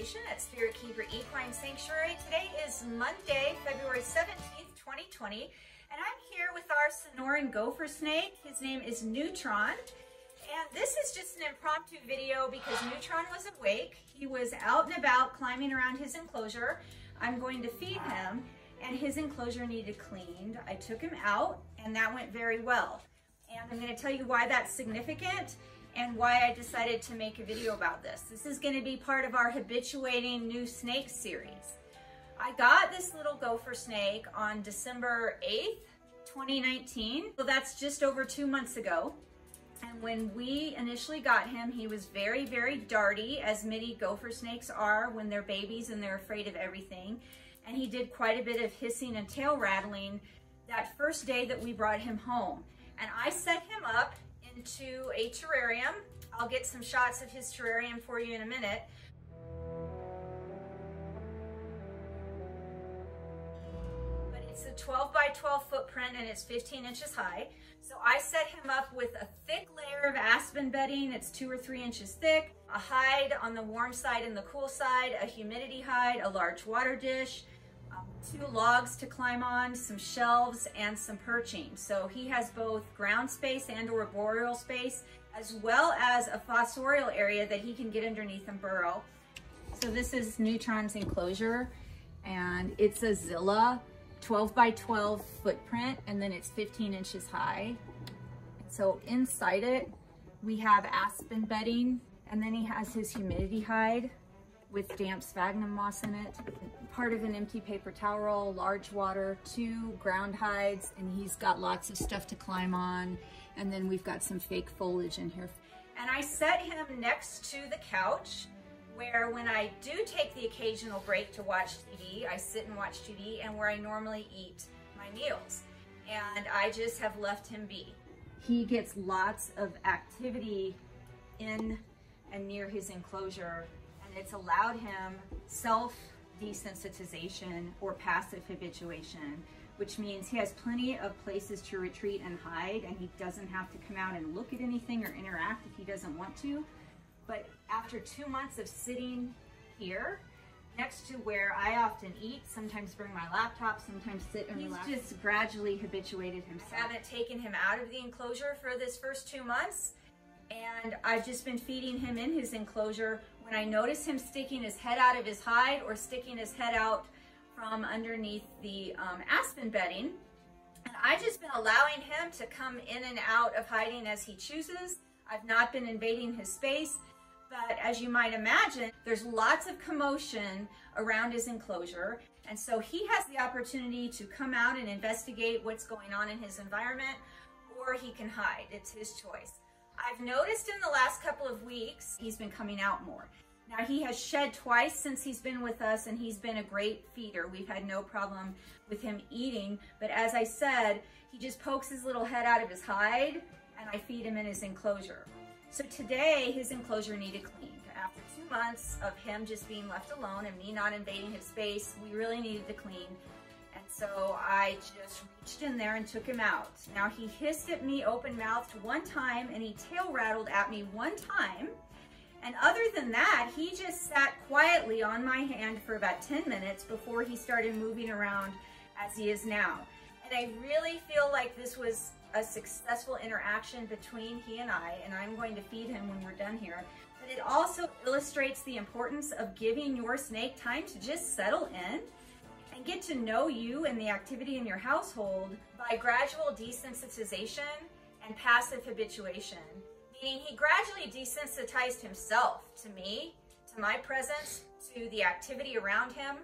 location at Spirit Keeper Equine Sanctuary. Today is Monday, February 17th, 2020, and I'm here with our Sonoran gopher snake. His name is Neutron, and this is just an impromptu video because Neutron was awake. He was out and about climbing around his enclosure. I'm going to feed him, and his enclosure needed cleaned. I took him out, and that went very well. And I'm going to tell you why that's significant and why I decided to make a video about this. This is gonna be part of our Habituating New Snakes series. I got this little gopher snake on December 8th, 2019. So that's just over two months ago. And when we initially got him, he was very, very darty, as many gopher snakes are when they're babies and they're afraid of everything. And he did quite a bit of hissing and tail rattling that first day that we brought him home. And I set him up into a terrarium. I'll get some shots of his terrarium for you in a minute. But it's a 12 by 12 footprint and it's 15 inches high. So I set him up with a thick layer of aspen bedding. It's two or three inches thick, a hide on the warm side and the cool side, a humidity hide, a large water dish, two logs to climb on, some shelves, and some perching. So he has both ground space and arboreal space, as well as a fossorial area that he can get underneath and burrow. So this is Neutron's enclosure, and it's a Zilla 12 by 12 footprint, and then it's 15 inches high. So inside it, we have aspen bedding, and then he has his humidity hide with damp sphagnum moss in it, part of an empty paper towel roll, large water, two ground hides, and he's got lots of stuff to climb on. And then we've got some fake foliage in here. And I set him next to the couch where when I do take the occasional break to watch TV, I sit and watch TV and where I normally eat my meals. And I just have left him be. He gets lots of activity in and near his enclosure and it's allowed him self desensitization or passive habituation, which means he has plenty of places to retreat and hide and he doesn't have to come out and look at anything or interact if he doesn't want to. But after two months of sitting here, next to where I often eat, sometimes bring my laptop, sometimes sit and He's relax. He's just gradually habituated himself. I haven't taken him out of the enclosure for this first two months and I've just been feeding him in his enclosure. When I notice him sticking his head out of his hide or sticking his head out from underneath the um, aspen bedding, and I've just been allowing him to come in and out of hiding as he chooses. I've not been invading his space, but as you might imagine, there's lots of commotion around his enclosure. And so he has the opportunity to come out and investigate what's going on in his environment, or he can hide. It's his choice. I've noticed in the last couple of weeks, he's been coming out more. Now he has shed twice since he's been with us and he's been a great feeder. We've had no problem with him eating, but as I said, he just pokes his little head out of his hide and I feed him in his enclosure. So today his enclosure needed cleaned. After two months of him just being left alone and me not invading his space, we really needed to clean. So I just reached in there and took him out. Now he hissed at me open-mouthed one time and he tail rattled at me one time. And other than that, he just sat quietly on my hand for about 10 minutes before he started moving around as he is now. And I really feel like this was a successful interaction between he and I, and I'm going to feed him when we're done here. But it also illustrates the importance of giving your snake time to just settle in get to know you and the activity in your household by gradual desensitization and passive habituation. Meaning he gradually desensitized himself to me, to my presence, to the activity around him,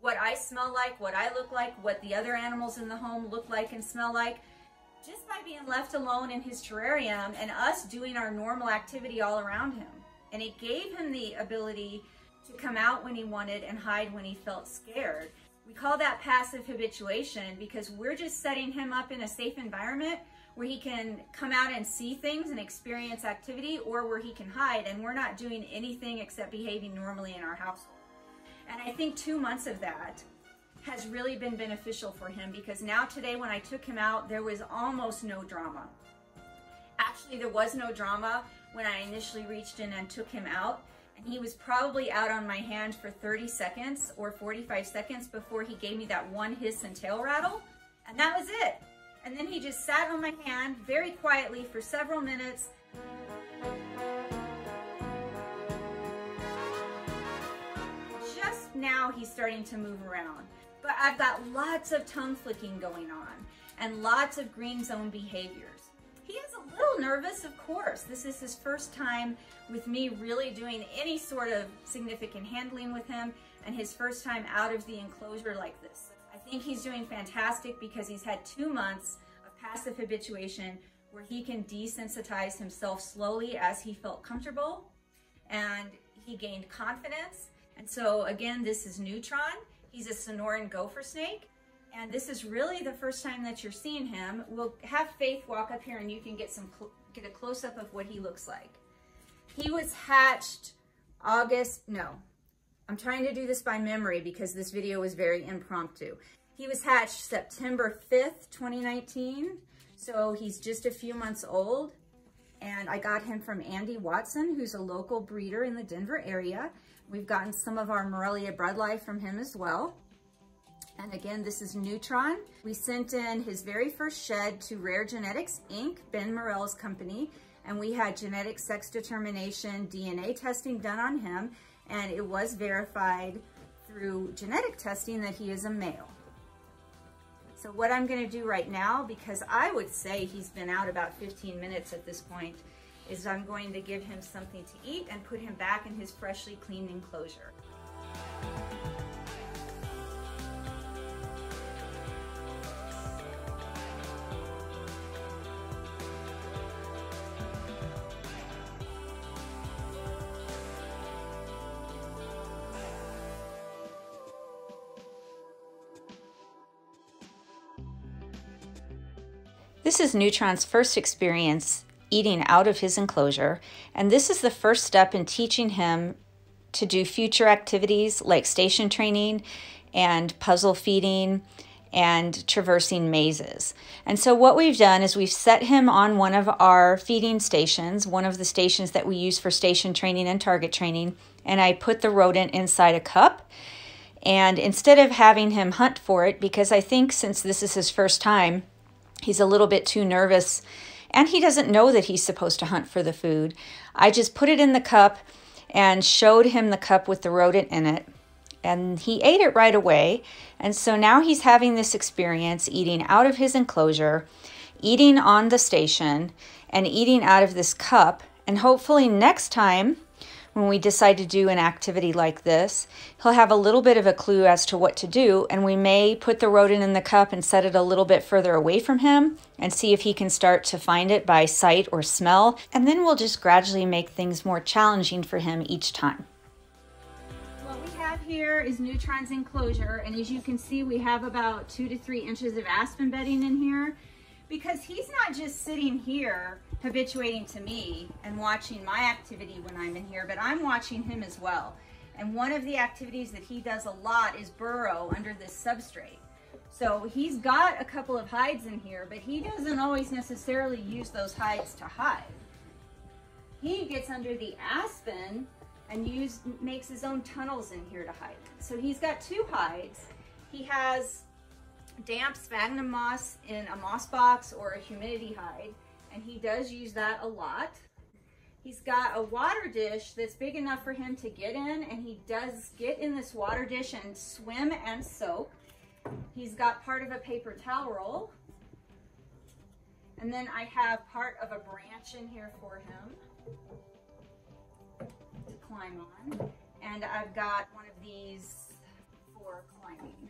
what I smell like, what I look like, what the other animals in the home look like and smell like, just by being left alone in his terrarium and us doing our normal activity all around him. And it gave him the ability to come out when he wanted and hide when he felt scared. We call that passive habituation because we're just setting him up in a safe environment where he can come out and see things and experience activity or where he can hide and we're not doing anything except behaving normally in our household. And I think two months of that has really been beneficial for him because now today when I took him out, there was almost no drama. Actually, there was no drama when I initially reached in and took him out And he was probably out on my hand for 30 seconds or 45 seconds before he gave me that one hiss and tail rattle. And that was it. And then he just sat on my hand very quietly for several minutes. Just now he's starting to move around. But I've got lots of tongue flicking going on and lots of green zone behaviors. He is a little nervous, of course. This is his first time with me really doing any sort of significant handling with him and his first time out of the enclosure like this. I think he's doing fantastic because he's had two months of passive habituation where he can desensitize himself slowly as he felt comfortable and he gained confidence. And so again, this is Neutron. He's a Sonoran gopher snake. And this is really the first time that you're seeing him. We'll have Faith walk up here and you can get some get a close up of what he looks like. He was hatched August, no, I'm trying to do this by memory because this video was very impromptu. He was hatched September 5th, 2019. So he's just a few months old. And I got him from Andy Watson, who's a local breeder in the Denver area. We've gotten some of our Morelia bredli from him as well. And again, this is Neutron. We sent in his very first shed to Rare Genetics Inc., Ben Morell's company, and we had genetic sex determination DNA testing done on him, and it was verified through genetic testing that he is a male. So what I'm gonna do right now, because I would say he's been out about 15 minutes at this point, is I'm going to give him something to eat and put him back in his freshly cleaned enclosure. This is Neutron's first experience eating out of his enclosure, and this is the first step in teaching him to do future activities like station training and puzzle feeding and traversing mazes. And so what we've done is we've set him on one of our feeding stations, one of the stations that we use for station training and target training, and I put the rodent inside a cup. And instead of having him hunt for it, because I think since this is his first time, He's a little bit too nervous and he doesn't know that he's supposed to hunt for the food. I just put it in the cup and showed him the cup with the rodent in it. And he ate it right away. And so now he's having this experience eating out of his enclosure, eating on the station, and eating out of this cup. And hopefully, next time when we decide to do an activity like this, he'll have a little bit of a clue as to what to do, and we may put the rodent in the cup and set it a little bit further away from him and see if he can start to find it by sight or smell, and then we'll just gradually make things more challenging for him each time. What we have here is Neutron's enclosure, and as you can see, we have about two to three inches of aspen bedding in here because he's not just sitting here habituating to me and watching my activity when I'm in here, but I'm watching him as well. And one of the activities that he does a lot is burrow under this substrate. So he's got a couple of hides in here, but he doesn't always necessarily use those hides to hide. He gets under the aspen and use, makes his own tunnels in here to hide. So he's got two hides. He has damp sphagnum moss in a moss box or a humidity hide and he does use that a lot. He's got a water dish that's big enough for him to get in, and he does get in this water dish and swim and soak. He's got part of a paper towel roll. And then I have part of a branch in here for him to climb on. And I've got one of these for climbing.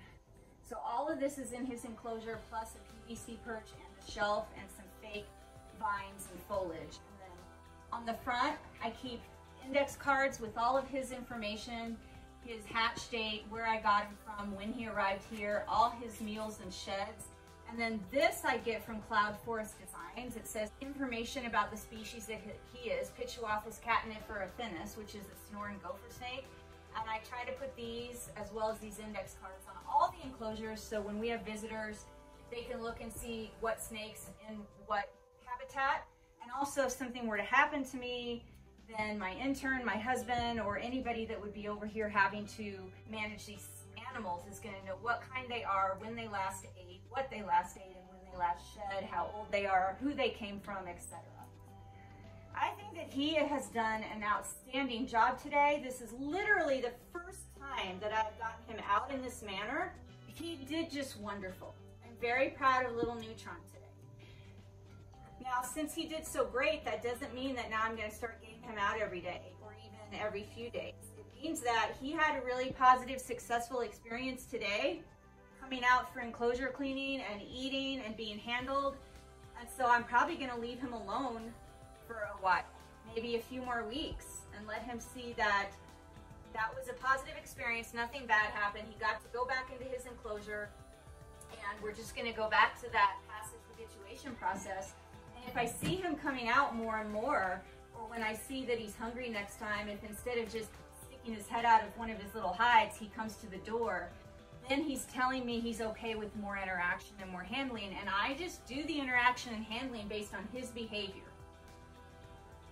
So all of this is in his enclosure, plus a PVC perch and a shelf and some fake vines and foliage. And then on the front, I keep index cards with all of his information, his hatch date, where I got him from, when he arrived here, all his meals and sheds. And then this I get from Cloud Forest Designs. It says information about the species that he is, Pituophis catnifera affinis, which is a Sonoran gopher snake. And I try to put these, as well as these index cards, on all the enclosures, so when we have visitors, they can look and see what snakes and what And also if something were to happen to me, then my intern, my husband, or anybody that would be over here having to manage these animals is gonna know what kind they are, when they last ate, what they last ate, and when they last shed, how old they are, who they came from, etc. I think that he has done an outstanding job today. This is literally the first time that I've gotten him out in this manner. He did just wonderful. I'm very proud of little Neutron today. Now, since he did so great, that doesn't mean that now I'm gonna start getting him out every day or even every few days. It means that he had a really positive, successful experience today, coming out for enclosure cleaning and eating and being handled. And so I'm probably gonna leave him alone for a while, maybe a few more weeks, and let him see that that was a positive experience, nothing bad happened. He got to go back into his enclosure, and we're just gonna go back to that passive habituation process. If I see him coming out more and more, or when I see that he's hungry next time, if instead of just sticking his head out of one of his little hides, he comes to the door, then he's telling me he's okay with more interaction and more handling, and I just do the interaction and handling based on his behavior.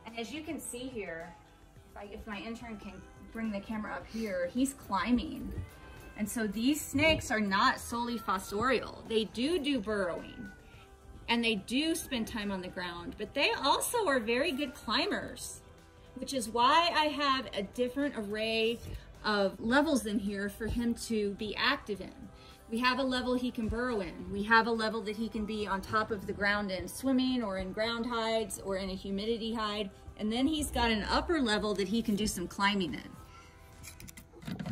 And as you can see here, if, I, if my intern can bring the camera up here, he's climbing. And so these snakes are not solely fossorial. They do do burrowing and they do spend time on the ground, but they also are very good climbers, which is why I have a different array of levels in here for him to be active in. We have a level he can burrow in. We have a level that he can be on top of the ground in swimming or in ground hides or in a humidity hide. And then he's got an upper level that he can do some climbing in.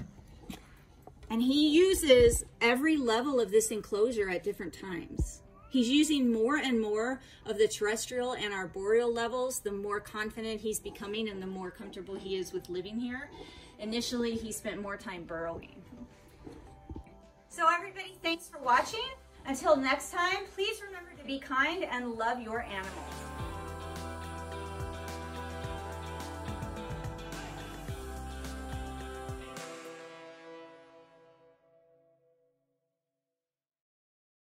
And he uses every level of this enclosure at different times. He's using more and more of the terrestrial and arboreal levels, the more confident he's becoming and the more comfortable he is with living here. Initially, he spent more time burrowing. So everybody, thanks for watching. Until next time, please remember to be kind and love your animals.